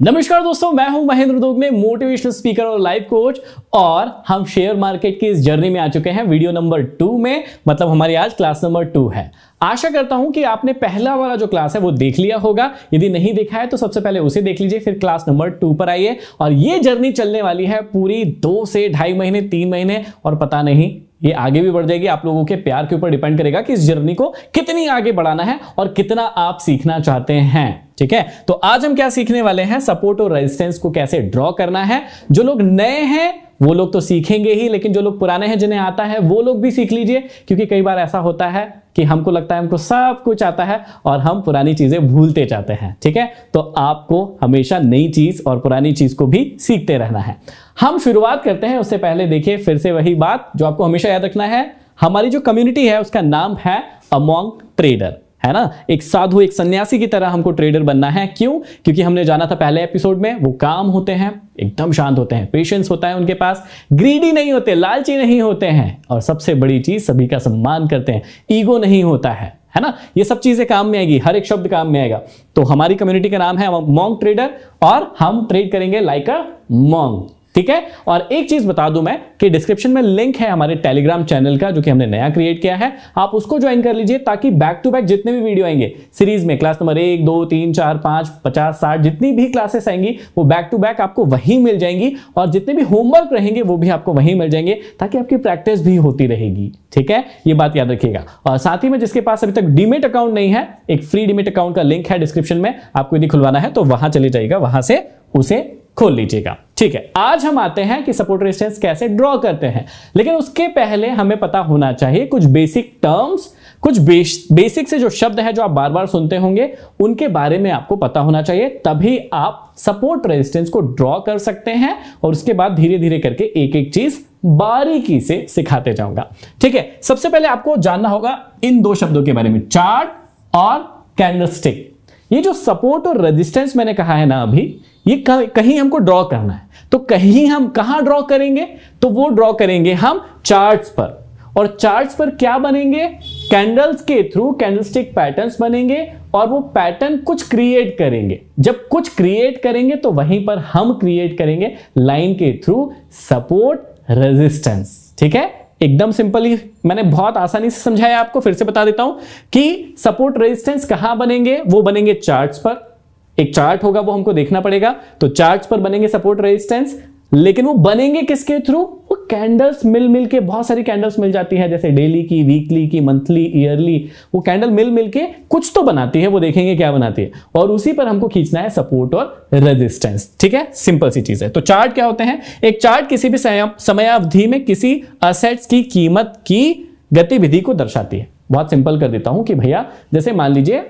नमस्कार दोस्तों, मैं हूँ महेंद्र दोगने मोटिवेशनल स्पीकर और लाइफ कोच और हम शेयर मार्केट की इस जर्नी में आ चुके हैं वीडियो नंबर टू में मतलब हमारी आज क्लास नंबर टू है। आशा करता हूँ कि आपने पहला वाला जो क्लास है, वो देख लिया होगा। यदि नहीं देखा है तो सबसे पहले उसे देख लीजिए, फिर क्लास नंबर टू पर आइए। और ये जर्नी चलने वाली है पूरी दो से ढाई महीने, तीन महीने, और पता नहीं ये आगे भी बढ़ जाएगी। आप लोगों के प्यार के ऊपर डिपेंड करेगा कि इस जर्नी को कितनी आगे बढ़ाना है और कितना आप सीखना चाहते हैं, ठीक है? तो आज हम क्या सीखने वाले हैं? सपोर्ट और रेजिस्टेंस को कैसे ड्रॉ करना है? जो लोग नए हैं, वो लोग तो सीखेंगे ही, लेकिन जो लोग पुराने हैं, जिन्हें आता है, वो लोग भी सीख लीजिए, क्योंकि कई बार ऐसा होता है कि हमको लगता है हमको सब कुछ आता है और हम पुरानी चीज़ें भूलते जाते हैं, ठीक है? तो आपको हमेशा नई चीज़ और पुरानी चीज़ को भी सीखते रहना है। हम शुरुआत करते हैं, उससे पहले देखिए, फिर से वही बात जो आपको हमेशा याद रखना है। हमारी जो कम्युनिटी है, उसका नाम है अमोंग ट्रेडर है ना? एक साधु, एक सन्यासी की तरह हमको ट्रेडर बनना है। क्यों? क्योंकि हमने जाना था पहले एपिसोड में, वो काम होते हैं, एकदम शांत होते हैं पेशेंस होता है उनके पास ग्रीडी नहीं होते, लालची नहीं होते हैं। और सबसे बड़ी चीज़, सभी का सम्मान करते हैं। ईगो नहीं होता है है ना? ये सब चीज़ें काम में आएगी, हर एक शब्द काम में आएगा। तो हमारी कम्युनिटी का नाम है मॉन्ग ट्रेडर और हम ट्रेड करेंगे लाइक अ मॉन्ग ठीक है? और एक चीज़ बता दूँ मैं कि डिस्क्रिप्शन में लिंक है हमारे टेलीग्राम चैनल का, जो कि हमने नया क्रिएट किया है। आप उसको ज्वाइन कर लीजिए ताकि बैक टू बैक जितने भी वीडियो आएँगे सीरीज़ में क्लास नंबर एक, दो, तीन, चार, पाँच, पचास, साठ, जितनी भी क्लासेस आएँगी, वो बैक टू बैक आपको वहीं मिल जाएँगी और जितने भी होमवर्क रहेंगे, वो भी आपको वहीं मिल जाएँगे ताकि आपकी प्रैक्टिस भी होती रहेगी। ठीक है? ये बात याद रखिएगा। और साथ ही में जिसके पास अभी तक डीमेट अकाउंट नहीं है, एक फ्री डीमेट अकाउंट का लिंक है डिस्क्रिप्शन में, आपको यदि खुलवाना है तो वहाँ चले जाएगा वहाँ से उसे खोल लीजिएगा। ठीक है, आज हम आते हैं कि सपोर्ट रेजिस्टेंस कैसे ड्रॉ करते हैं। लेकिन उसके पहले हमें पता होना चाहिए, कुछ बेसिक टर्म्स कुछ बेसिक से जो शब्द है जो आप बार बार सुनते होंगे, उनके बारे में आपको पता होना चाहिए, तभी आप सपोर्ट रेजिस्टेंस को ड्रॉ कर सकते हैं और उसके बाद धीरे धीरे करके एक एक चीज़ बारीकी से सिखाते जाऊँगा। ठीक है, सबसे पहले आपको जानना होगा इन दो शब्दों के बारे में चार्ट और कैंडलस्टिक ये जो सपोर्ट और रेजिस्टेंस मैंने कहा है ना अभी ये कहीं हमको ड्रॉ करना है। तो कहीं हम कहाँ ड्रॉ करेंगे? तो वो ड्रॉ करेंगे हम चार्ट्स पर। और चार्ट्स पर क्या बनेंगे? कैंडल्स के थ्रू कैंडलस्टिक पैटर्न्स बनेंगे और वो पैटर्न कुछ क्रिएट करेंगे। जब कुछ क्रिएट करेंगे तो वहीं पर हम क्रिएट करेंगे लाइन के थ्रू सपोर्ट रेजिस्टेंस ठीक है? एकदम सिंपल ही। मैंने बहुत आसानी से समझाया आपको, फिर से बता देता हूँ कि सपोर्ट रेजिस्टेंस कहाँ बनेंगे? वो बनेंगे चार्ट्स पर। एक चार्ट होगा, वो हमको देखना पड़ेगा। तो चार्ट्स पर बनेंगे सपोर्ट रेजिस्टेंस लेकिन वो बनेंगे किसके थ्रू वो कैंडल्स मिल मिल के, बहुत सारी कैंडल्स मिल जाती है, जैसे डेली की वीकली की मंथली ईयरली वो कैंडल मिल मिल के कुछ तो बनाती है, वो देखेंगे क्या बनाती है। और उसी पर हमको खींचना है सपोर्ट और रेजिस्टेंस ठीक है? सिंपल सी चीज़ है। तो चार्ट क्या होते हैं? एक चार्ट किसी भी समयावधि में किसी असेट्स की कीमत की गतिविधि को दर्शाती है। बहुत सिंपल कर देता हूँ कि भैया, जैसे मान लीजिए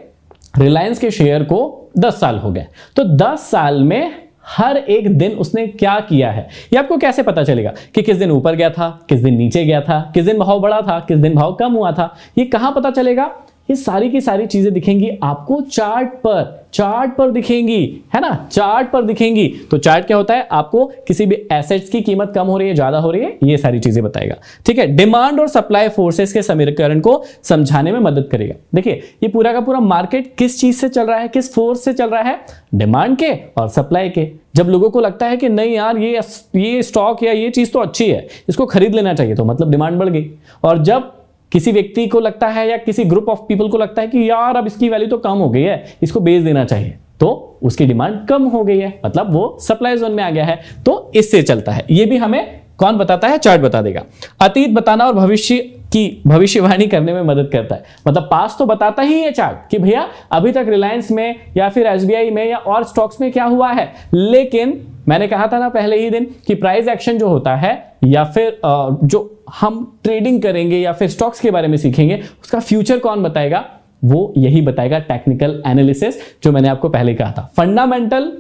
रिलायंस के शेयर को 10 साल हो गए। तो 10 साल में हर एक दिन उसने क्या किया है? ये आपको कैसे पता चलेगा कि किस दिन ऊपर गया था, किस दिन नीचे गया था, किस दिन भाव बढ़ा था, किस दिन भाव कम हुआ था? ये कहाँ पता चलेगा? ये सारी की सारी चीज़ें दिखेंगी आपको, चार्ट पर। चार्ट पर दिखेंगी, है ना? चार्ट पर दिखेंगी। तो चार्ट क्या होता है? आपको किसी भी एसेट्स की कीमत कम हो रही है, ज़्यादा हो रही है, ये सारी चीज़ें बताएगा। ठीक है? डिमांड और सप्लाई फोर्सेस के समीकरण को समझाने में मदद करेगा। देखिए, ये पूरा का पूरा मार्केट किस चीज़ से चल रहा है, किस फोर्स से चल रहा है? डिमांड के और सप्लाई के। जब लोगों को लगता है कि नहीं यार, ये ये स्टॉक या ये चीज़ तो अच्छी है, इसको खरीद लेना चाहिए तो मतलब डिमांड बढ़ गई। और जब किसी व्यक्ति को लगता है या किसी ग्रुप ऑफ़ पीपल को लगता है कि यार, अब इसकी वैल्यू तो कम हो गई है, इसको बेच देना चाहिए। तो उसकी डिमांड कम हो गई है मतलब वो सप्लाई जोन में आ गया है तो इससे चलता है। ये भी हमें कौन बताता है? चार्ट बता देगा। अतीत बताना और भविष्य की भविष्यवाणी करने में मदद करता है। मतलब पास तो बताता ही है चार्ट कि भैया, अभी तक रिलायंस में या फिर एसबीआई में या और स्टॉक्स में क्या हुआ है? लेकिन मैंने कहा था ना पहले ही दिन कि प्राइस एक्शन जो होता है या फिर जो हम ट्रेडिंग करेंगे या फिर स्टॉक्स के बारे में सीखेंगे, उसका फ्यूचर कौन बताएगा? वो यही बताएगा टेक्निकल एनालिसिस जो मैंने आपको पहले कहा था। फंडामेंटल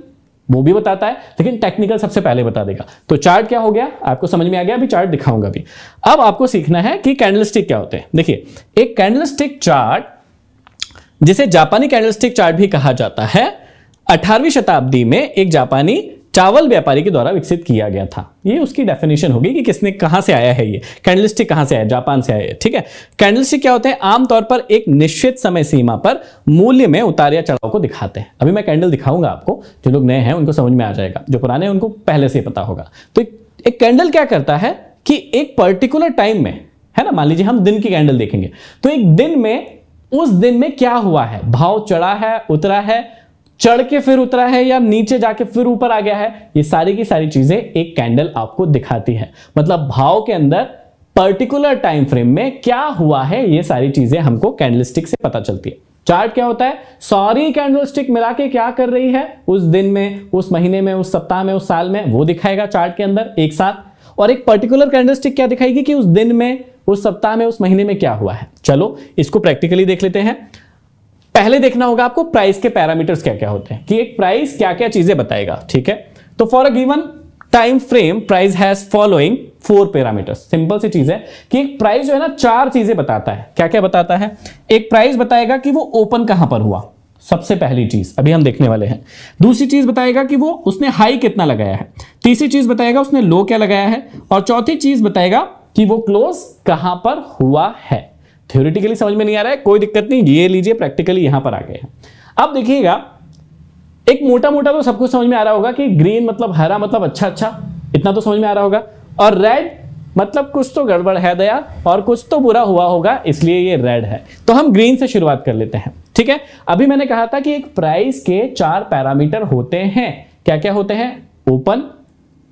वो भी बताता है, लेकिन टेक्निकल सबसे पहले बता देगा। तो चार्ट क्या हो गया? आपको समझ में आ गया? अभी चार्ट दिखाऊँगा भी अब आपको सीखना है कि कैंडलस्टिक क्या होते हैं। देखिए, एक कैंडलस्टिक चार्ट जिसे जापानी कैंडलस्टिक चार्ट भी कहा जाता है 18वीं शताब्दी में एक जापानी चावल व्यापारी के द्वारा विकसित किया गया था। ये उसकी डेफिनेशन होगी कि किसने कहाँ से आया है ये। कैंडलस्टिक कहाँ से आया? जापान से आया। है ठीक है? कैंडलस्टिक क्या होते हैं? आमतौर पर एक निश्चित समय सीमा पर मूल्य में उतार या चढ़ाव को दिखाते हैं। अभी मैं कैंडल दिखाऊँगा आपको। जो लोग नए हैं, उनको समझ में आ जाएगा। जो पुराने हैं, उनको पहले से पता होगा। तो एक कैंडल क्या करता है कि एक पर्टिकुलर टाइम में, है ना? मान लीजिए हम दिन की कैंडल देखेंगे। तो एक दिन में, उस दिन में क्या हुआ है? भाव चढ़ा है, उतरा है चढ़ के फिर उतरा है या नीचे जाके फिर ऊपर आ गया है, ये सारी की सारी चीज़ें एक कैंडल आपको दिखाती है। मतलब भाव के अंदर पर्टिकुलर टाइम फ्रेम में क्या हुआ है, ये सारी चीज़ें हमको कैंडलस्टिक से पता चलती है। चार्ट क्या होता है? सॉरी कैंडलस्टिक मिला के क्या कर रही है? उस दिन में, उस महीने में, उस सप्ताह में, उस साल में, वो दिखाएगा चार्ट के अंदर एक साथ। और एक पर्टिकुलर कैंडलस्टिक क्या दिखाएगी कि उस दिन में, उस सप्ताह में, उस महीने में क्या हुआ है? चलो, इसको प्रैक्टिकली देख लेते हैं। पहले देखना होगा आपको प्राइस के पैरामीटर्स क्या क्या होते हैं, कि एक प्राइस क्या क्या चीज़ें बताएगा, ठीक है? तो for a given time frame price has following four parameters simple सी चीज़ है कि एक प्राइस जो है ना, चार चीज़ें बताता है। क्या क्या बताता है? एक प्राइस बताएगा कि वो ओपन कहाँ पर हुआ। सबसे पहली चीज़, अभी हम देखने वाले हैं। दूसरी चीज़ बताएगा कि वो उसने हाई कितना लगाया है। तीसरी चीज़ बताएगा उसने लो क्या लगाया है। और चौथी चीज़ बताएगा कि वो क्लोज कहाँ पर हुआ है। थ्योरिटिकली समझ में नहीं आ रहा है, कोई दिक्कत नहीं, ये लीजिए प्रैक्टिकली यहाँ पर आ गए अब देखिएगा, एक मोटा मोटा तो सबको समझ में आ रहा होगा कि ग्रीन मतलब हरा मतलब अच्छा अच्छा इतना तो समझ में आ रहा होगा। और रेड मतलब कुछ तो गड़बड़ है दया, और कुछ तो बुरा हुआ होगा, इसलिए ये रेड है। तो हम ग्रीन से शुरुआत कर लेते हैं, ठीक है? अभी मैंने कहा था कि एक प्राइस के चार पैरामीटर होते हैं। क्या क्या होते हैं? ओपन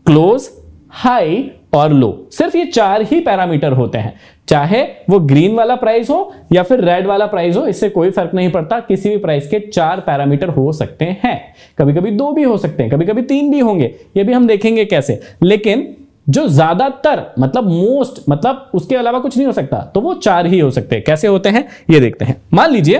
क्लोज हाई और लो सिर्फ़ ये चार ही पैरामीटर होते हैं। चाहे वो ग्रीन वाला प्राइस हो या फिर रेड वाला प्राइस हो, इससे कोई फ़र्क नहीं पड़ता, किसी भी प्राइस के चार पैरामीटर हो सकते हैं। कभी कभी दो भी हो सकते हैं कभी कभी तीन भी होंगे, ये भी हम देखेंगे कैसे। लेकिन जो ज़्यादातर मतलब मोस्ट मतलब उसके अलावा कुछ नहीं हो सकता तो वो चार ही हो सकते हैं। कैसे होते हैं? ये देखते हैं। मान लीजिए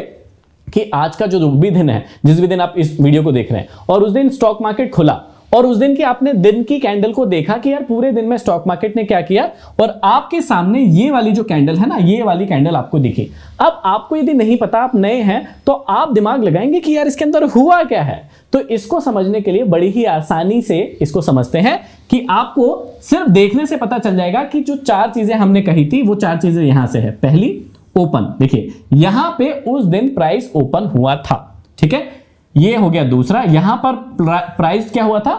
कि आज का जो भी दिन है, जिस भी दिन आप इस वीडियो को देख रहे हैं, और उस दिन स्टॉक मार्केट खुला और उस दिन की आपने दिन की कैंडल को देखा कि यार पूरे दिन में स्टॉक मार्केट ने क्या किया? और आपके सामने ये वाली जो कैंडल है ना, ये वाली कैंडल आपको दिखी। अब आपको यदि नहीं पता, आप नए हैं तो आप दिमाग लगाएँगे कि यार इसके अंदर हुआ क्या है? तो इसको समझने के लिए बड़ी ही आसानी से इसको समझते हैं कि आपको सिर्फ़ देखने से पता चल जाएगा कि जो चार चीज़ें हमने कही थी, वो चार चीज़ें यहाँ से है। पहली ओपन देखिए, यहाँ पे उस दिन प्राइस ओपन हुआ था, ठीक है? ये हो गया दूसरा, यहाँ पर प्राइस क्या हुआ था?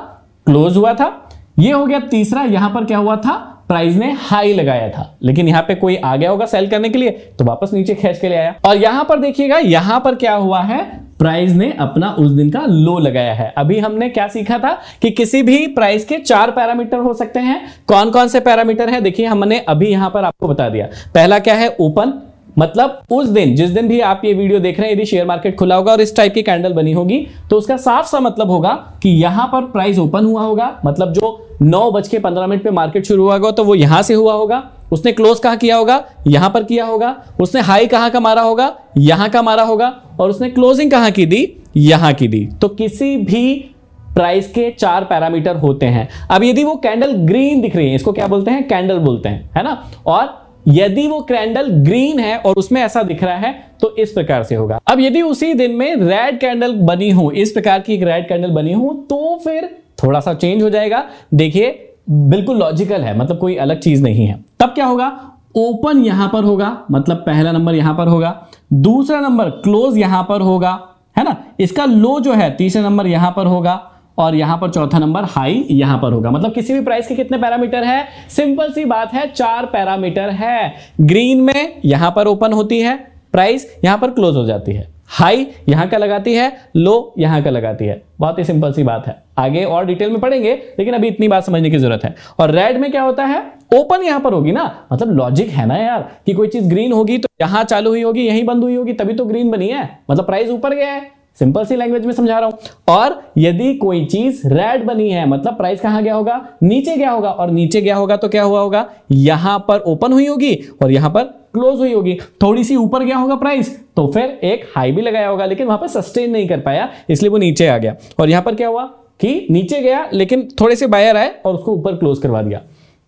क्लोज हुआ था। ये हो गया तीसरा, यहाँ पर क्या हुआ था? प्राइस ने हाई लगाया था। लेकिन यहाँ पे कोई आ गया होगा सेल करने के लिए तो वापस नीचे खींच के ले आया। और यहाँ पर देखिएगा, यहाँ पर क्या हुआ है? प्राइस ने अपना उस दिन का लो लगाया है। अभी हमने क्या सीखा था कि किसी भी प्राइस के चार पैरामीटर हो सकते हैं। कौन कौन से पैरामीटर है? देखिए, हमने अभी यहाँ पर आपको बता दिया। पहला क्या है? ओपन मतलब उस दिन, जिस दिन भी आप ये वीडियो देख रहे हैं, यदि शेयर मार्केट खुला होगा और इस टाइप की कैंडल बनी होगी तो उसका साफ़ सा मतलब होगा कि यहाँ पर प्राइस ओपन हुआ होगा। मतलब जो नौ बज के पंद्रह मिनट पे मार्केट शुरू हुआ होगा तो वो यहाँ से हुआ होगा। उसने क्लोज कहा किया होगा? यहाँ पर किया होगा। उसने हाई कहाँ का मारा होगा? यहाँ का मारा होगा। और उसने क्लोजिंग कहाँ की दी? यहाँ की दी। तो किसी भी प्राइस के चार पैरामीटर होते हैं। अब यदि वो कैंडल ग्रीन दिख रही है, इसको क्या बोलते हैं? कैंडल बोलते हैं, है ना? और यदि वो कैंडल ग्रीन है और उसमें ऐसा दिख रहा है तो इस प्रकार से होगा। अब यदि उसी दिन में रेड कैंडल बनी हो, इस प्रकार की एक रेड कैंडल बनी हो तो फिर थोड़ा सा चेंज हो जाएगा। देखिए, बिल्कुल लॉजिकल है मतलब कोई अलग चीज़ नहीं है। तब क्या होगा? ओपन यहाँ पर होगा मतलब पहला नंबर यहाँ पर होगा। दूसरा नंबर क्लोज यहाँ पर होगा, है ना? इसका लो जो है, तीसरा नंबर यहाँ पर होगा। और यहाँ पर चौथा नंबर हाई यहाँ पर होगा। मतलब किसी भी प्राइस के कितने पैरामीटर है? सिंपल सी बात है, चार पैरामीटर है। ग्रीन में यहाँ पर ओपन होती है प्राइस यहाँ पर क्लोज हो जाती है। हाई यहाँ का लगाती है लो यहाँ का लगाती है। बहुत ही सिंपल सी बात है। आगे और डिटेल में पढ़ेंगे, लेकिन अभी इतनी बात समझने की ज़रूरत है। और रेड में क्या होता है? ओपन यहाँ पर होगी ना? मतलब लॉजिक है ना यार, कि कोई चीज़ ग्रीन होगी तो यहाँ चालू हुई होगी, यहीं बंद हुई होगी, तभी तो ग्रीन बनी है। मतलब प्राइस ऊपर गया है। सिंपल सी लैंग्वेज में समझा रहा हूँ। और यदि कोई चीज़ रेड बनी है मतलब प्राइस कहाँ गया होगा? नीचे गया होगा। और नीचे गया होगा तो क्या हुआ होगा? यहाँ पर ओपन हुई होगी और यहाँ पर क्लोज हुई होगी। थोड़ी सी ऊपर गया होगा प्राइस तो फिर एक हाई भी लगाया होगा, लेकिन वहाँ पर सस्टेन नहीं कर पाया, इसलिए वो नीचे आ गया। और यहाँ पर क्या हुआ? कि नीचे गया, लेकिन थोड़े से बायर आए और उसको ऊपर क्लोज करवा दिया।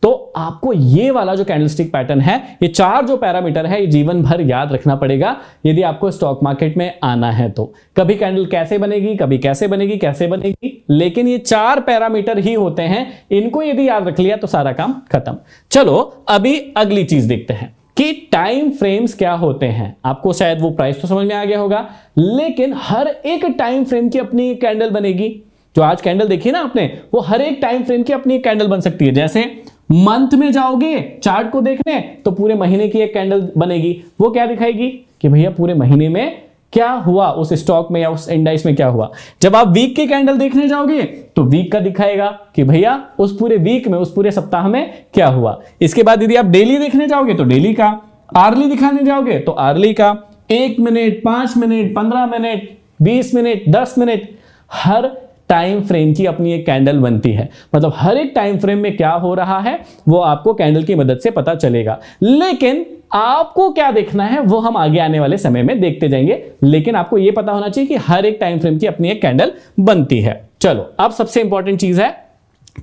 तो आपको ये वाला जो कैंडलस्टिक पैटर्न है, ये चार जो पैरामीटर है, ये जीवन भर याद रखना पड़ेगा, यदि आपको स्टॉक मार्केट में आना है तो। कभी कैंडल कैसे बनेगी, कभी कैसे बनेगी कैसे बनेगी, लेकिन ये चार पैरामीटर ही होते हैं, इनको यदि याद रख लिया तो सारा काम खत्म। चलो, अभी अगली चीज़ देखते हैं कि टाइम फ्रेम्स क्या होते हैं। आपको शायद वो प्राइस तो समझ में आ गया होगा, लेकिन हर एक टाइम फ्रेम की अपनी कैंडल बनेगी। जो आज कैंडल देखी ना आपने, वो हर एक टाइम फ्रेम की अपनी कैंडल बन सकती है। जैसे मंथ में जाओगे चार्ट को देखने तो पूरे महीने की एक कैंडल बनेगी। वो क्या दिखाएगी? कि भैया, पूरे महीने में क्या हुआ? उस स्टॉक में या उस इंडाइस में क्या हुआ? जब आप वीक की कैंडल देखने जाओगे तो वीक का दिखाएगा कि भैया, उस पूरे वीक में, उस पूरे सप्ताह में क्या हुआ? इसके बाद यदि आप डेली देखने जाओगे तो डेली का, आर्ली दिखाने जाओगे तो आर्ली का एक मिनट, पाँच मिनट, पंद्रह मिनट, बीस मिनट, दस मिनट, हर टाइम फ्रेम की अपनी एक कैंडल बनती है। मतलब हर एक टाइम फ्रेम में क्या हो रहा है, वो आपको कैंडल की मदद से पता चलेगा। लेकिन आपको क्या देखना है, वो हम आगे आने वाले समय में देखते जाएँगे। लेकिन आपको यह पता होना चाहिए कि हर एक टाइम फ्रेम की अपनी एक कैंडल बनती है। चलो, अब सबसे इंपॉर्टेंट चीज़ है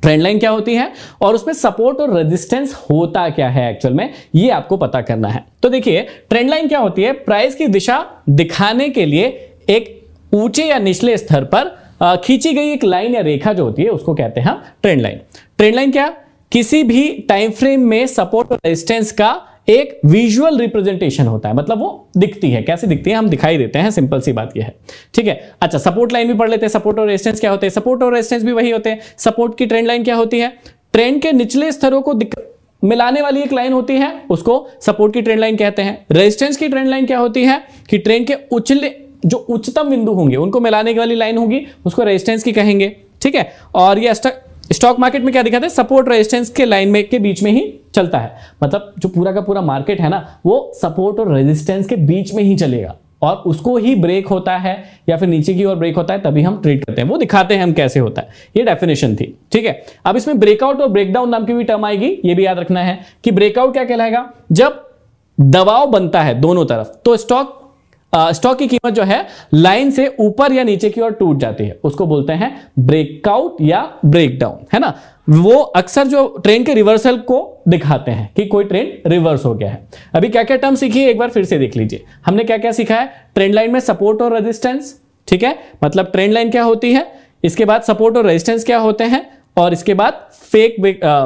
ट्रेंड लाइन क्या होती है और उसमें सपोर्ट और रेजिस्टेंस होता क्या है एक्चुअल में, ये आपको पता करना है। तो देखिए ट्रेंड लाइन क्या होती है? प्राइस की दिशा दिखाने के लिए एक ऊँचे या निचले स्तर पर खींची गई एक लाइन या रेखा जो होती है, उसको कहते हैं ट्रेंड लाइन ट्रेंड लाइन क्या? किसी भी टाइम फ्रेम में सपोर्ट और रेजिस्टेंस का एक विजुअल रिप्रेजेंटेशन होता है। मतलब वो दिखती है। कैसे दिखती है? हम दिखाई देते हैं। सिंपल सी बात ये है। ठीक है? अच्छा सपोर्ट लाइन भी पढ़ लेते हैं। सपोर्ट और रेजिस्टेंस क्या होते हैं? सपोर्ट और रेजिस्टेंस भी वही होते हैं। सपोर्ट की ट्रेंड लाइन क्या होती है? ट्रेंड के निचले स्तरों को मिलाने वाली एक लाइन होती है। उसको सपोर्ट की ट्रेंड लाइन कहते हैं। रेजिस्टेंस की ट्रेंड लाइन क्या होती है? कि ट्रेंड के उचले जो उच्चतम बिंदु होंगे, उनको मिलाने वाली लाइन होगी, उसको रेजिस्टेंस की कहेंगे, ठीक है? और ये स्टॉक मार्केट में क्या दिखाते हैं? सपोर्ट रेजिस्टेंस के लाइन में, के बीच में ही चलता है। मतलब जो पूरा का पूरा मार्केट है ना, वो सपोर्ट और रेजिस्टेंस के बीच में ही चलेगा। और उसको ही ब्रेक होता है, या फिर नीचे की ओर ब्रेक होता है, तभी हम ट्रेड करते हैं। वो दिखाते हैं हम कैसे होता है। ये डेफिनेशन थी, ठीक है? अब इसमें ब्रेकआउट और ब्रेकडाउन नाम की भी टर्म आएगी, ये भी याद रखना है कि ब्रेकआउट क्या कहलाएगा? जब दबाव बनता है दोनों तरफ़ तो स्टॉक स्टॉक की कीमत जो है लाइन से ऊपर या नीचे की ओर टूट जाती है। उसको बोलते हैं ब्रेकआउट या ब्रेकडाउन है ना? वो अक्सर जो ट्रेन के रिवर्सल को दिखाते हैं कि कोई ट्रेन रिवर्स हो गया है। अभी क्या क्या टर्म सीखिए एक बार फिर से देख लीजिए। हमने क्या क्या सीखा है? ट्रेंड लाइन में सपोर्ट और रेजिस्टेंस ठीक है? मतलब ट्रेंड लाइन क्या होती है? इसके बाद सपोर्ट और रेजिस्टेंस क्या होते हैं? और इसके बाद फेक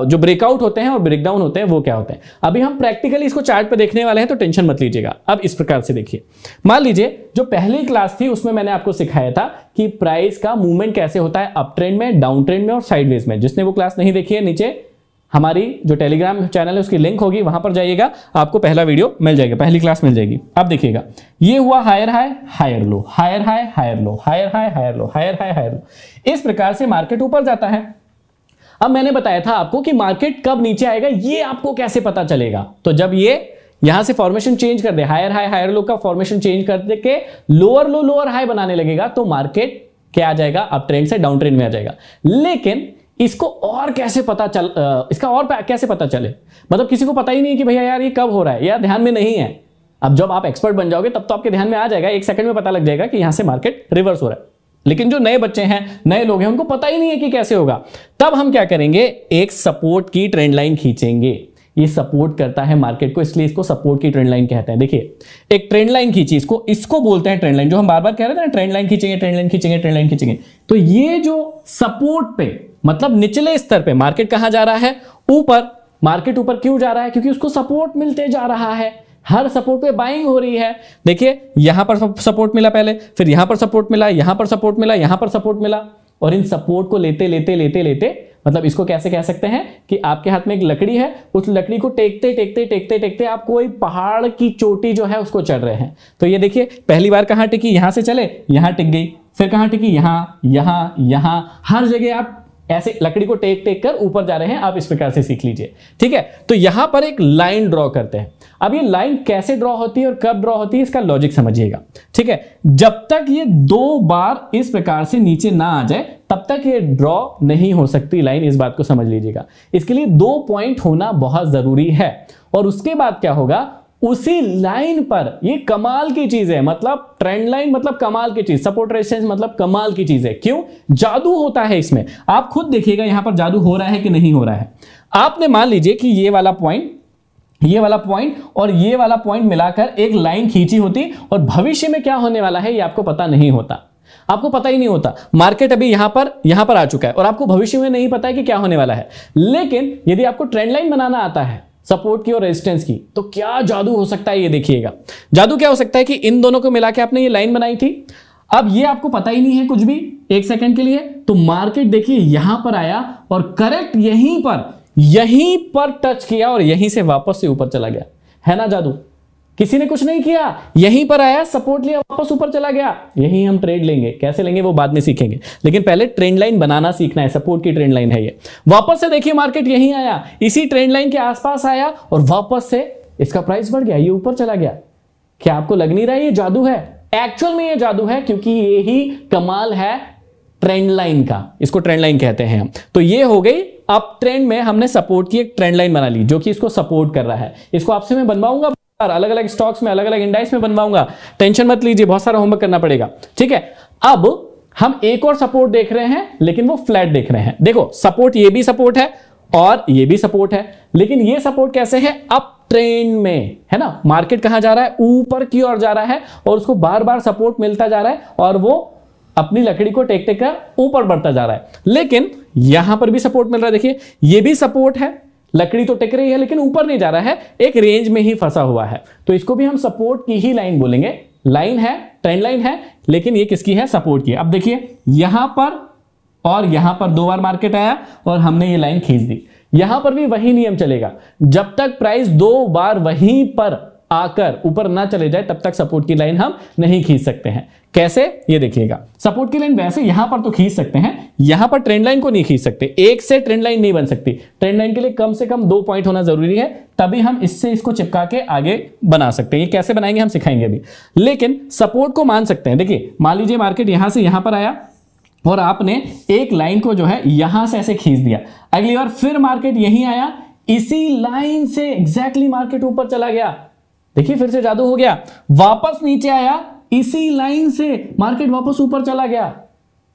जो ब्रेकआउट होते हैं और ब्रेकडाउन होते हैं, वो क्या होते हैं? अभी हम प्रैक्टिकली इसको चार्ट पे देखने वाले हैं तो टेंशन मत लीजिएगा। अब इस प्रकार से देखिए। मान लीजिए, जो पहली क्लास थी, उसमें मैंने आपको सिखाया था कि प्राइस का मूवमेंट कैसे होता है अप ट्रेंड में डाउन ट्रेंड में और साइडवेज में। जिसने वो क्लास नहीं देखी है, नीचे हमारी जो टेलीग्राम चैनल है, उसकी लिंक होगी, वहाँ पर जाइएगा, आपको पहला वीडियो मिल जाएगा, पहली क्लास मिल जाएगी। अब देखिएगा, ये हुआ higher high higher low higher high higher low higher high higher low higher high higher low इस प्रकार से मार्केट ऊपर जाता है। अब मैंने बताया था आपको कि मार्केट कब नीचे आएगा, ये आपको कैसे पता चलेगा? तो जब ये यहाँ से फॉर्मेशन चेंज कर दे हायर हाई हायर लो का फॉर्मेशन चेंज कर दे के लोअर लो लोअर हाई बनाने लगेगा तो मार्केट क्या आ जाएगा? अप ट्रेंड से डाउन ट्रेंड में आ जाएगा। लेकिन इसको और कैसे पता चल इसका और कैसे पता चले? मतलब किसी को पता ही नहीं कि भैया यार ये कब हो रहा है यार ध्यान में नहीं है। अब जब आप एक्सपर्ट बन जाओगे, तब तो आपके ध्यान में आ जाएगा, एक सेकंड में पता लग जाएगा कि यहाँ से मार्केट रिवर्स हो रहा है। लेकिन जो नए बच्चे हैं, नए लोग हैं, उनको पता ही नहीं है कि कैसे होगा। तब हम क्या करेंगे? एक सपोर्ट की ट्रेंड लाइन खींचेंगे। ये सपोर्ट करता है मार्केट को, इसलिए इसको सपोर्ट की ट्रेंड लाइन कहते हैं। देखिए, एक ट्रेंड लाइन खींची, इसको इसको बोलते हैं ट्रेंड लाइन जो हम बार बार कह रहे थे ना ट्रेंड लाइन खींचेंगे ट्रेंड लाइन खींचेंगे ट्रेंड लाइन खींचेंगे। तो ये जो सपोर्ट पे मतलब निचले स्तर पे मार्केट कहाँ जा रहा है? ऊपर मार्केट ऊपर क्यों जा रहा है? क्योंकि उसको सपोर्ट मिलते जा रहा है। हर सपोर्ट पे बाइंग हो रही है। देखिए, यहाँ पर सपोर्ट मिला पहले, फिर यहाँ पर सपोर्ट मिला, यहाँ पर सपोर्ट मिला, यहाँ पर सपोर्ट मिला। और इन सपोर्ट को लेते लेते लेते लेते मतलब इसको कैसे कह सकते हैं कि आपके हाथ में एक लकड़ी है, उस लकड़ी को टेकते टेकते टेकते टेकते आप कोई पहाड़ की चोटी जो है उसको चढ़ रहे हैं। तो ये देखिए, पहली बार कहाँ टिकी? यहाँ से चले, यहाँ टिक गई। फिर कहाँ टिकी? यहाँ यहाँ यहाँ। हर जगह आप ऐसे लकड़ी को टेक टेक कर ऊपर जा रहे हैं, आप इस प्रकार से सीख लीजिए। ठीक है? तो यहाँ पर एक लाइन ड्रॉ करते हैं। अब ये लाइन कैसे ड्रॉ होती है और कब ड्रॉ होती है, इसका लॉजिक समझिएगा। ठीक है? जब तक ये दो बार इस प्रकार से नीचे ना आ जाए, तब तक ये ड्रॉ नहीं हो सकती लाइन, इस बात को समझ लीजिएगा। इसके लिए दो पॉइंट होना बहुत ज़रूरी है। और उसके बाद क्या होगा? उसी लाइन पर, ये कमाल की चीज़ है मतलब ट्रेंड लाइन मतलब कमाल की चीज़ सपोर्ट रेजिस्टेंस मतलब कमाल की चीज़ है। क्यों? जादू होता है इसमें। आप खुद देखिएगा यहाँ पर जादू हो रहा है कि नहीं हो रहा है। आपने मान लीजिए कि ये वाला पॉइंट ये वाला पॉइंट और ये वाला पॉइंट मिलाकर एक लाइन खींची होती और भविष्य में क्या होने वाला है, ये आपको पता नहीं होता। आपको पता ही नहीं होता। मार्केट अभी यहाँ पर यहाँ पर आ चुका है और आपको भविष्य में नहीं पता है कि क्या होने वाला है। लेकिन यदि आपको ट्रेंड लाइन बनाना आता है सपोर्ट की और रेजिस्टेंस की तो क्या जादू हो सकता है ये देखिएगा। जादू क्या हो सकता है कि इन दोनों को मिला के आपने ये लाइन बनाई थी। अब ये आपको पता ही नहीं है कुछ भी, एक सेकंड के लिए। तो मार्केट देखिए, यहाँ पर आया और करेक्ट यहीं पर यहीं पर टच किया और यहीं से वापस से ऊपर चला गया। है ना, जादू? किसी ने कुछ नहीं किया। यहीं पर आया सपोर्ट लिया, वापस ऊपर चला गया। यहीं हम ट्रेड लेंगे। कैसे लेंगे, वो बाद में सीखेंगे। लेकिन पहले ट्रेंड लाइन बनाना सीखना है। सपोर्ट की ट्रेंड लाइन है ये। वापस से देखिए मार्केट यहीं आया। इसी ट्रेंड लाइन के आसपास आया और वापस से इसका प्राइस बढ़ गया, ये ऊपर चला गया। क्या आपको लग नहीं रहा है ये जादू है? एक्चुअल में ये जादू है, क्योंकि ये ही कमाल है ट्रेंड लाइन का, इसको ट्रेंड लाइन कहते हैं हम। तो ये हो गई, अब ट्रेंड में हमने सपोर्ट की एक ट्रेंड लाइन बना ली, जो कि इसको सपोर्ट कर रहा है। इसको आपसे मैं बनवाऊँगा अलग अलग स्टॉक्स में अलग अलग इंडाइस में बनवाऊँगा। टेंशन मत लीजिए, बहुत सारा होमवर्क करना पड़ेगा, ठीक है? अब हम एक और सपोर्ट देख रहे हैं, लेकिन वो फ्लैट देख रहे हैं। देखो सपोर्ट ये भी सपोर्ट है और ये भी सपोर्ट है, लेकिन ये सपोर्ट कैसे है? अप ट्रेंड में, है ना? मार्केट कहाँ जा रहा है? ऊपर की ओर जा रहा है और उसको बार बार सपोर्ट मिलता जा रहा है और वो अपनी लकड़ी को टेक टेक कर ऊपर बढ़ता जा रहा है। लेकिन यहाँ पर भी सपोर्ट मिल रहा है। देखिए, ये भी सपोर्ट है। लकड़ी तो टिक रही है, लेकिन ऊपर नहीं जा रहा है। एक रेंज में ही फंसा हुआ है। तो इसको भी हम सपोर्ट की ही लाइन बोलेंगे। लाइन है ट्रेंड लाइन है, लेकिन ये किसकी है? सपोर्ट की अब देखिए, यहाँ पर और यहाँ पर दो बार मार्केट आया और हमने ये लाइन खींच दी। यहाँ पर भी वही नियम चलेगा। जब तक प्राइस दो बार वहीं पर आकर ऊपर ना चले जाए, तब तक सपोर्ट की लाइन हम नहीं खींच सकते हैं। कैसे? ये देखिएगा। सपोर्ट की लाइन वैसे यहाँ पर तो खींच सकते हैं, यहाँ पर ट्रेंड लाइन को नहीं खींच सकते। एक से ट्रेंड लाइन नहीं बन सकती। ट्रेंड लाइन के लिए कम से कम दो पॉइंट होना ज़रूरी है, तभी हम इससे इसको चिपका के आगे बना सकते हैं। ये कैसे बनाएँगे हम सिखाएँगे अभी। लेकिन सपोर्ट को मान सकते हैं। देखिए, मान लीजिए मार्केट यहाँ से यहाँ पर आया और आपने एक लाइन को जो है यहाँ से ऐसे खींच दिया। अगली बार फिर मार्केट यहीं आया, इसी लाइन से एग्जैक्टली मार्केट ऊपर चला गया। देखिए फिर से जादू हो गया। वापस नीचे आया, इसी लाइन से मार्केट वापस ऊपर चला गया।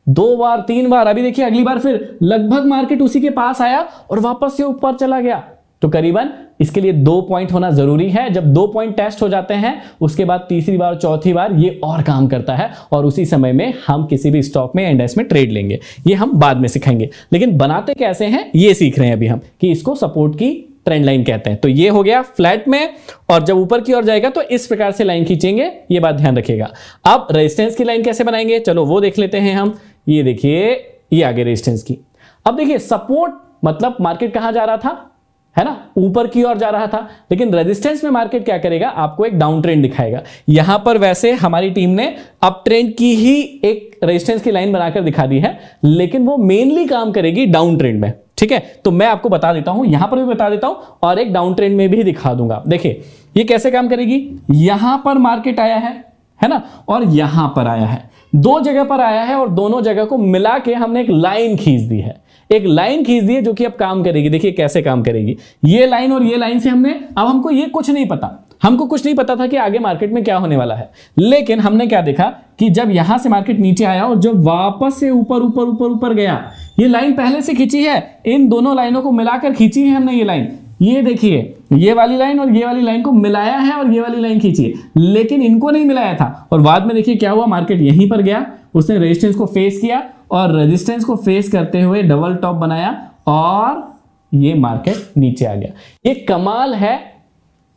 दो बार, तीन बार, अभी देखिए अगली बार फिर लगभग मार्केट उसी के पास आया और वापस से ऊपर चला गया। तो करीबन इसके लिए दो पॉइंट होना ज़रूरी है। जब दो पॉइंट टेस्ट हो जाते हैं, उसके बाद तीसरी बार, चौथी बार ये और काम करता है और उसी समय में हम किसी भी स्टॉक में इंडेक्स में ट्रेड लेंगे। ये हम बाद में सिखाएँगे लेकिन बनाते कैसे हैं, ये सीख रहे हैं अभी हम कि इसको सपोर्ट की ट्रेंड लाइन कहते हैं। तो ये हो गया फ्लैट में और जब ऊपर की ओर जाएगा तो इस प्रकार से लाइन खींचेंगे, ये बात ध्यान रखिएगा। अब रेजिस्टेंस की लाइन कैसे बनाएँगे? चलो वो देख लेते हैं हम। ये देखिए, ये आगे रेजिस्टेंस की। अब देखिए सपोर्ट मतलब मार्केट कहाँ जा रहा था? है ना? ऊपर की ओर जा रहा था। लेकिन रेजिस्टेंस में मार्केट क्या करेगा? आपको एक डाउन ट्रेंड दिखाएगा। यहाँ पर वैसे हमारी टीम ने अप ट्रेंड की ही एक रेजिस्टेंस की लाइन बनाकर दिखा दी है, लेकिन वो मेनली काम करेगी डाउन ट्रेंड में। ठीक है? तो मैं आपको बता देता हूँ, यहाँ पर भी बता देता हूँ और एक डाउन ट्रेंड में भी दिखा दूँगा। देखिए, ये कैसे काम करेगी? यहाँ पर मार्केट आया है है ना? और यहाँ पर आया है। दो जगह पर आया है और दोनों जगह को मिला के हमने एक लाइन खींच दी है। एक लाइन खींच दी है जो कि अब काम करेगी। देखिए, कैसे काम करेगी? ये लाइन और ये लाइन से हमने, अब हमको ये कुछ नहीं पता। हमको कुछ नहीं पता था कि आगे मार्केट में क्या होने वाला है। लेकिन हमने क्या देखा कि जब यहाँ से मार्केट नीचे आया और जब वापस से ऊपर ऊपर ऊपर ऊपर गया, ये लाइन पहले से खींची है। इन दोनों लाइनों को मिलाकर खींची है हमने ये लाइन। ये देखिए, ये वाली लाइन और ये वाली लाइन को मिलाया है और ये वाली लाइन खींची है। लेकिन इनको नहीं मिलाया था। और बाद में देखिए क्या हुआ, मार्केट यहीं पर गया। उसने रेजिस्टेंस को फेस किया और रेजिस्टेंस को फेस करते हुए डबल टॉप बनाया और ये मार्केट नीचे आ गया। ये कमाल है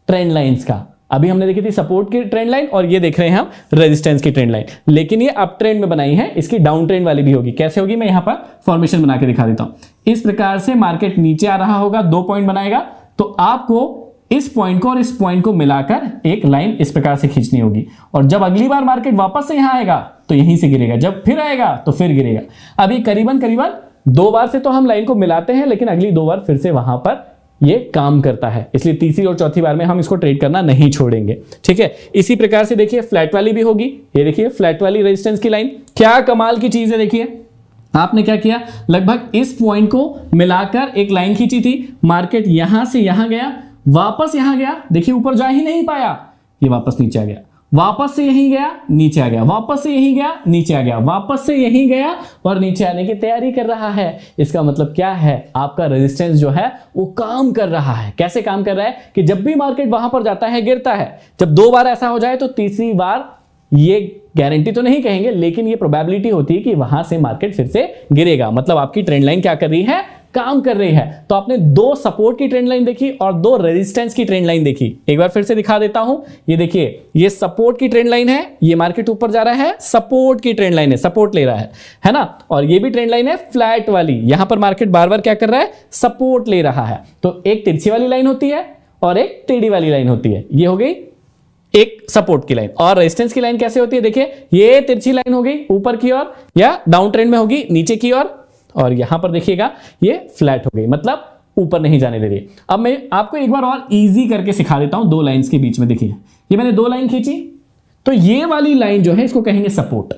ट्रेंड लाइंस का। अभी हमने देखी थी सपोर्ट की ट्रेंड लाइन और ये देख रहे हैं हम रेजिस्टेंस की ट्रेंड लाइन लेकिन ये अप ट्रेंड में बनाई है, इसकी डाउन ट्रेंड वाली भी होगी। कैसे होगी? मैं यहाँ पर फॉर्मेशन बना के दिखा देता हूँ। इस प्रकार से मार्केट नीचे आ रहा होगा, दो पॉइंट बनाएगा। तो आपको इस पॉइंट को और इस पॉइंट को मिलाकर एक लाइन इस प्रकार से खींचनी होगी। और जब अगली बार मार्केट वापस से यहाँ आएगा तो यहीं से गिरेगा। जब फिर आएगा तो फिर गिरेगा। अभी करीबन करीबन दो बार से तो हम लाइन को मिलाते हैं, लेकिन अगली दो बार फिर से वहाँ पर ये काम करता है। इसलिए तीसरी और चौथी बार में हम इसको ट्रेड करना नहीं छोड़ेंगे। ठीक है? इसी प्रकार से देखिए फ्लैट वाली भी होगी। ये देखिए फ्लैट वाली रेजिस्टेंस की लाइन क्या कमाल की चीज़ है, देखिए। आपने क्या किया? लगभग इस पॉइंट को मिलाकर एक लाइन खींची थी। मार्केट यहाँ से यहाँ गया, वापस यहाँ गया। देखिए, ऊपर जा ही नहीं पाया। ये वापस नीचे आ गया। वापस से यहीं गया, नीचे आ गया। वापस से यहीं गया, नीचे आ गया। वापस से यहीं गया और नीचे आने की तैयारी कर रहा है। इसका मतलब क्या है? आपका रेजिस्टेंस जो है, वो काम कर रहा है। कैसे काम कर रहा है? कि जब भी मार्केट वहाँ पर जाता है, गिरता है। जब दो बार ऐसा हो जाए तो तीसरी बार ये गारंटी तो नहीं कहेंगे, लेकिन ये प्रोबेबिलिटी होती है कि वहाँ से मार्केट फिर से गिरेगा। मतलब आपकी ट्रेंड लाइन क्या कर रही है? काम कर रही है। तो आपने दो सपोर्ट की ट्रेंड लाइन देखी और दो रेजिस्टेंस की ट्रेंड लाइन देखी। एक बार फिर से दिखा देता हूँ। ये देखिए, ये सपोर्ट की ट्रेंड लाइन है, ये मार्केट ऊपर जा रहा है सपोर्ट की ट्रेंड लाइन है सपोर्ट ले रहा है। है ना? और ये भी ट्रेंड लाइन है फ्लैट वाली। यहाँ पर मार्केट बार बार क्या कर रहा है? सपोर्ट ले रहा है। तो एक तिरछी वाली लाइन होती है और एक टेढ़ी वाली लाइन होती है। ये हो गई एक सपोर्ट की लाइन और रेजिस्टेंस की लाइन कैसे होती है? देखिए, ये तिरछी लाइन हो गई ऊपर की ओर या डाउन ट्रेंड में होगी, नीचे की ओर। और यहाँ पर देखिएगा, ये फ्लैट हो गई मतलब ऊपर नहीं जाने दे रही। अब मैं आपको एक बार और इजी करके सिखा देता हूँ, दो लाइंस के बीच में देखिए। ये मैंने दो लाइन खींची तो ये वाली लाइन जो है, इसको कहेंगे सपोर्ट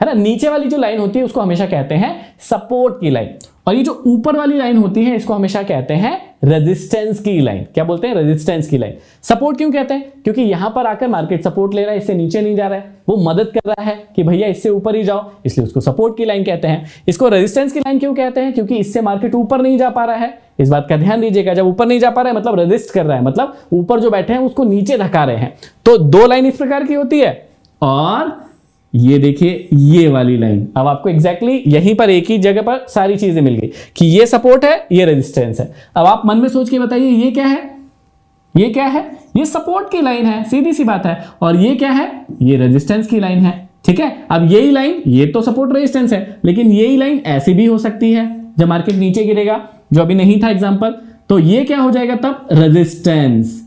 है ना? नीचे वाली जो लाइन होती है, उसको हमेशा कहते हैं सपोर्ट की लाइन और ये जो ऊपर वाली लाइन होती है, इसको हमेशा कहते हैं रेजिस्टेंस की लाइन क्या बोलते हैं? रेजिस्टेंस की लाइन सपोर्ट क्यों कहते हैं? क्योंकि यहाँ पर आकर मार्केट सपोर्ट ले रहा है, इससे नीचे नहीं जा रहा है। वो मदद कर रहा है कि भैया इससे ऊपर ही जाओ, इसलिए उसको सपोर्ट की लाइन कहते हैं। इसको रेजिस्टेंस की लाइन क्यों कहते हैं? क्योंकि इससे मार्केट ऊपर नहीं जा पा रहा है। इस बात का ध्यान दीजिएगा, जब ऊपर नहीं जा पा रहा है मतलब रेजिस्ट कर रहा है। मतलब ऊपर जो बैठे हैं, उसको नीचे धका रहे हैं। तो दो लाइन इस प्रकार की होती है। और ये देखिए, ये वाली लाइन अब आपको एग्जैक्टली exactly यहीं पर एक ही जगह पर सारी चीज़ें मिल गई कि ये सपोर्ट है, ये रेजिस्टेंस है। अब आप मन में सोच के बताइए, ये क्या है? ये क्या है? ये सपोर्ट की लाइन है, सीधी सी बात है। और ये क्या है? ये रेजिस्टेंस की लाइन है, ठीक है? अब यही लाइन ये तो सपोर्ट रेजिस्टेंस है, लेकिन यही लाइन ऐसी भी हो सकती है जब मार्केट नीचे गिरेगा, जो अभी नहीं था एग्ज़ाम्पल तो ये क्या हो जाएगा तब? रेजिस्टेंस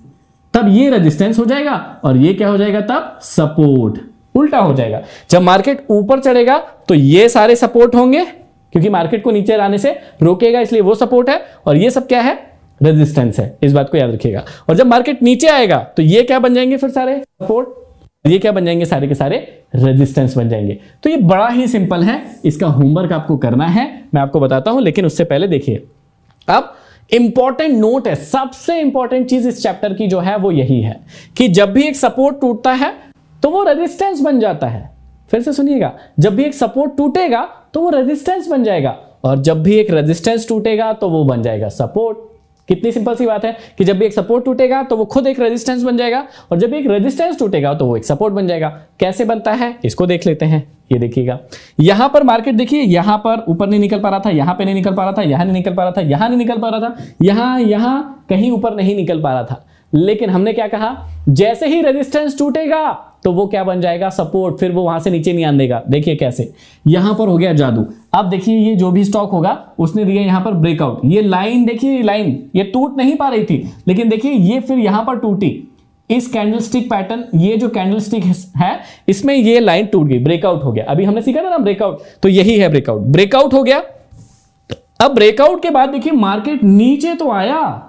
तब ये रेजिस्टेंस हो जाएगा और ये क्या हो जाएगा तब? सपोर्ट उल्टा हो जाएगा। जब मार्केट ऊपर चढ़ेगा तो ये सारे सपोर्ट होंगे, क्योंकि मार्केट को नीचे आने से रोकेगा, इसलिए वो सपोर्ट है। और ये सब क्या है? रेजिस्टेंस है। इस बात को याद रखिएगा। और जब मार्केट नीचे आएगा तो ये क्या बन जाएँगे फिर सारे सपोर्ट ये क्या बन जाएँगे सारे के सारे? रेजिस्टेंस बन जाएँगे। तो ये बड़ा ही सिंपल है। इसका होमवर्क आपको करना है। मैं आपको बताता हूँ, लेकिन उससे पहले देखिए। अब इंपॉर्टेंट नोट है। सबसे इंपॉर्टेंट चीज़ इस चैप्टर की जो है, वो यही है कि जब भी एक सपोर्ट टूटता है तो वो रेजिस्टेंस बन जाता है। फिर से सुनिएगा, जब भी एक सपोर्ट टूटेगा तो वो रेजिस्टेंस बन जाएगा। और जब भी एक रेजिस्टेंस टूटेगा तो वो बन जाएगा सपोर्ट कितनी सिंपल सी बात है कि जब भी एक सपोर्ट टूटेगा तो वो खुद एक रेजिस्टेंस बन जाएगा। और जब भी एक रेजिस्टेंस टूटेगा तो वो एक सपोर्ट बन जाएगा। कैसे बनता है, इसको देख लेते हैं। ये देखिएगा, यहाँ पर मार्केट देखिए, यहाँ पर ऊपर नहीं निकल पा रहा था, यहाँ पे नहीं निकल पा रहा था, यहाँ नहीं निकल पा रहा था, यहाँ नहीं निकल पा रहा था, यहाँ यहाँ कहीं ऊपर नहीं निकल पा रहा था। लेकिन हमने क्या कहा? जैसे ही रेजिस्टेंस टूटेगा तो वो क्या बन जाएगा? सपोर्ट फिर वो वहाँ से नीचे नहीं आने देगा। देखिए कैसे। यहाँ पर हो गया जादू। अब देखिए ये जो भी स्टॉक होगा, उसने दिया यहाँ पर ब्रेकआउट ये लाइन देखिए लाइन ये टूट नहीं पा रही थी, लेकिन देखिए ये फिर यहाँ पर टूटी। इस कैंडलस्टिक पैटर्न ये जो कैंडलस्टिक है इसमें ये लाइन टूट गई ब्रेकआउट हो गया। अभी हमने सीखा था ना ब्रेकआउट तो यही है ब्रेकआउट ब्रेकआउट हो गया। अब ब्रेकआउट के बाद देखिए मार्केट नीचे तो आया।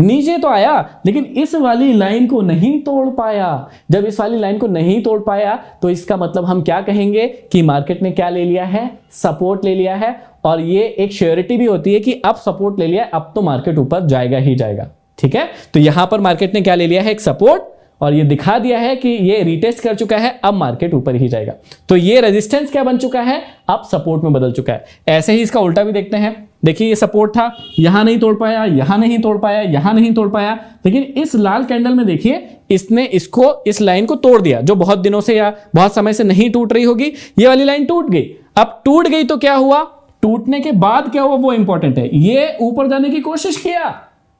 नीचे तो आया, लेकिन इस वाली लाइन को नहीं तोड़ पाया। जब इस वाली लाइन को नहीं तोड़ पाया तो इसका मतलब हम क्या कहेंगे कि मार्केट ने क्या ले लिया है? सपोर्ट ले लिया है, और ये एक श्योरिटी भी होती है कि अब सपोर्ट ले लिया, अब तो मार्केट ऊपर जाएगा ही जाएगा। ठीक है? तो यहाँ पर मार्केट ने क्या ले लिया है? एक सपोर्ट और ये दिखा दिया है कि ये रिटेस्ट कर चुका है, अब मार्केट ऊपर ही जाएगा। तो ये रेजिस्टेंस क्या बन चुका है? अब सपोर्ट में बदल चुका है। ऐसे ही इसका उल्टा भी देखते हैं। देखिए ये सपोर्ट था, यहाँ नहीं तोड़ पाया, यहाँ नहीं तोड़ पाया, यहाँ नहीं तोड़ पाया। लेकिन इस लाल कैंडल में देखिए, इसने इसको, इस लाइन को तोड़ दिया, जो बहुत दिनों से या बहुत समय से नहीं टूट रही होगी, ये वाली लाइन टूट गई। अब टूट गई तो क्या हुआ? टूटने के बाद क्या हुआ? वो इंपॉर्टेंट है। ये ऊपर जाने की कोशिश किया,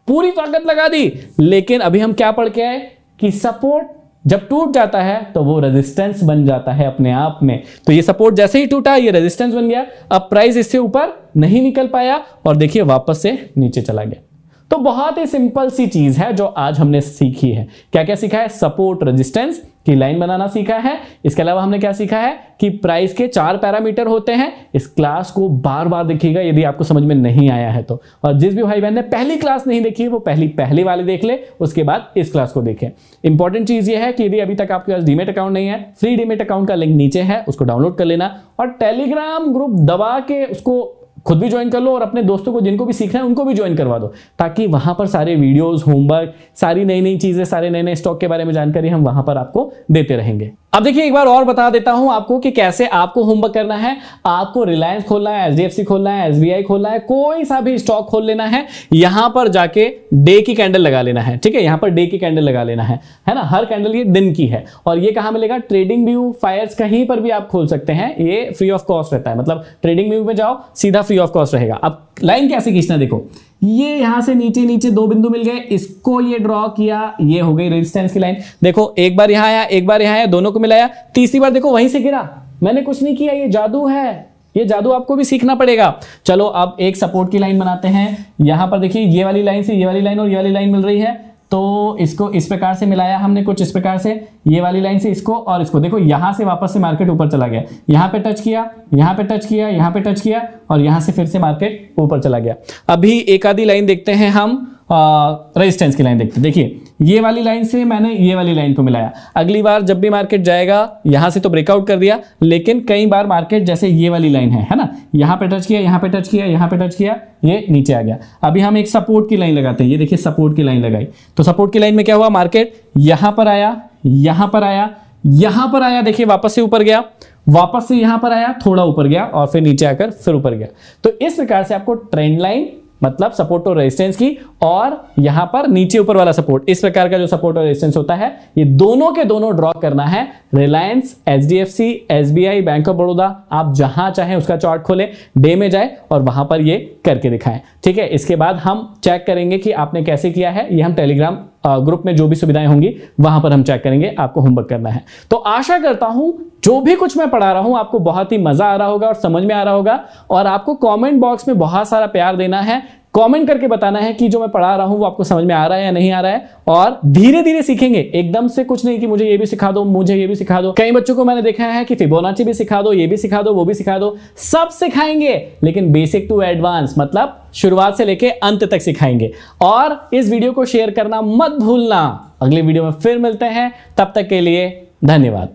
पूरी ताकत लगा दी। लेकिन अभी हम क्या पढ़ के आए कि सपोर्ट जब टूट जाता है तो वो रेजिस्टेंस बन जाता है अपने आप में। तो ये सपोर्ट जैसे ही टूटा, ये रेजिस्टेंस बन गया। अब प्राइस इससे ऊपर नहीं निकल पाया और देखिए वापस से नीचे चला गया। तो बहुत ही सिंपल सी चीज़ है जो आज हमने सीखी है। क्या क्या सीखा है? सपोर्ट रेजिस्टेंस की लाइन बनाना सीखा है। इसके अलावा हमने क्या सीखा है कि प्राइस के चार पैरामीटर होते हैं। इस क्लास को बार बार देखिएगा, यदि आपको समझ में नहीं आया है तो। और जिस भी भाई बहन ने पहली क्लास नहीं देखी, वो पहली पहली वाली देख ले, उसके बाद इस क्लास को देखें। इंपॉर्टेंट चीज़ ये है कि यदि अभी तक आपके पास डीमेट अकाउंट नहीं है फ्री डीमेट अकाउंट का लिंक नीचे है, उसको डाउनलोड कर लेना। और टेलीग्राम ग्रुप दबा के उसको खुद भी ज्वाइन कर लो और अपने दोस्तों को, जिनको भी सीखना है, उनको भी ज्वाइन करवा दो, ताकि वहाँ पर सारे वीडियोस होमवर्क सारी नई नई चीज़ें, सारे नए नए स्टॉक के बारे में जानकारी हम वहाँ पर आपको देते रहेंगे। अब देखिए, एक बार और बता देता हूँ आपको कि कैसे आपको होमवर्क करना है। आपको रिलायंस खोलना है एचडीएफसी खोलना है एसबीआई खोलना है, कोई सा भी स्टॉक खोल लेना है, यहाँ पर जाके डे की कैंडल लगा लेना है, ठीक है? यहाँ पर डे की कैंडल लगा लेना है है ना? हर कैंडल ये दिन की है। और ये कहाँ मिलेगा? ट्रेडिंग व्यू फायर्स कहीं पर भी आप खोल सकते हैं, ये फ्री ऑफ़ कॉस्ट रहता है। मतलब ट्रेडिंग व्यू में जाओ, सीधा फ्री ऑफ़ कॉस्ट रहेगा। अब लाइन कैसे खींचना देखो। ये यहाँ से नीचे नीचे दो बिंदु मिल गए। इसको ये ड्रॉ किया, ये हो गई रेजिस्टेंस की लाइन देखो, एक बार यहाँ आया, एक बार यहाँ आया, दोनों को मिलाया। तीसरी बार देखो, वहीं से गिरा। मैंने कुछ नहीं किया, ये जादू है। ये जादू आपको भी सीखना पड़ेगा। चलो, अब एक सपोर्ट की लाइन बनाते हैं। यहाँ पर देखिए, ये वाली लाइन से ये वाली लाइन और ये वाली लाइन मिल रही है। तो इसको इस प्रकार से मिलाया हमने कुछ इस प्रकार से, ये वाली लाइन से इसको और इसको। देखो, यहाँ से वापस से मार्केट ऊपर चला गया। यहाँ पे टच किया, यहाँ पे टच किया, यहाँ पे टच किया और यहाँ से फिर से मार्केट ऊपर चला गया। अभी एक आधी लाइन देखते हैं हम। रेजिस्टेंस की लाइन देखते देखिए, ये वाली लाइन से मैंने ये वाली लाइन को मिलाया। अगली बार जब भी मार्केट जाएगा, यहाँ से तो ब्रेकआउट कर दिया, लेकिन कई बार मार्केट जैसे ये वाली लाइन है है ना? यहाँ पे टच किया, यहाँ पे टच किया, यहाँ पे टच किया, ये नीचे आ गया। अभी हम एक सपोर्ट की लाइन लगाते हैं। ये देखिए सपोर्ट की लाइन लगाई। तो सपोर्ट की लाइन में क्या हुआ? मार्केट यहाँ पर आया, यहाँ पर आया, यहाँ पर आया, देखिए, वापस से ऊपर गया, वापस से यहाँ पर आया, थोड़ा ऊपर गया और फिर नीचे आकर फिर ऊपर गया। तो इस प्रकार से आपको ट्रेंड लाइन मतलब सपोर्ट और रेजिस्टेंस की, और यहाँ पर नीचे ऊपर वाला सपोर्ट इस प्रकार का जो सपोर्ट और रेजिस्टेंस होता है, ये दोनों के दोनों ड्रॉ करना है। Reliance H D F C S B I bank of Baroda आप जहाँ चाहे उसका चार्ट खोले डे में जाए और वहाँ पर ये करके दिखाएँ। ठीक है, इसके बाद हम चेक करेंगे कि आपने कैसे किया है। ये हम टेलीग्राम ग्रुप में जो भी सुविधाएँ होंगी, वहाँ पर हम चेक करेंगे, आपको होमवर्क करना है। तो आशा करता हूँ, जो भी कुछ मैं पढ़ा रहा हूँ, आपको बहुत ही मज़ा आ रहा होगा और समझ में आ रहा होगा और आपको कमेंट बॉक्स में बहुत सारा प्यार देना है। कमेंट करके बताना है कि जो मैं पढ़ा रहा हूँ, वो आपको समझ में आ रहा है या नहीं आ रहा है। और धीरे धीरे सीखेंगे। एकदम से कुछ नहीं कि मुझे ये भी सिखा दो, मुझे ये भी सिखा दो। कई बच्चों को मैंने देखा है कि फिबोनाची भी सिखा दो, ये भी सिखा दो, वो भी सिखा दो। सब सिखाएँगे, लेकिन बेसिक टू एडवांस मतलब शुरुआत से लेके अंत तक सिखाएँगे। और इस वीडियो को शेयर करना मत भूलना। अगले वीडियो में फिर मिलते हैं। तब तक के लिए धन्यवाद।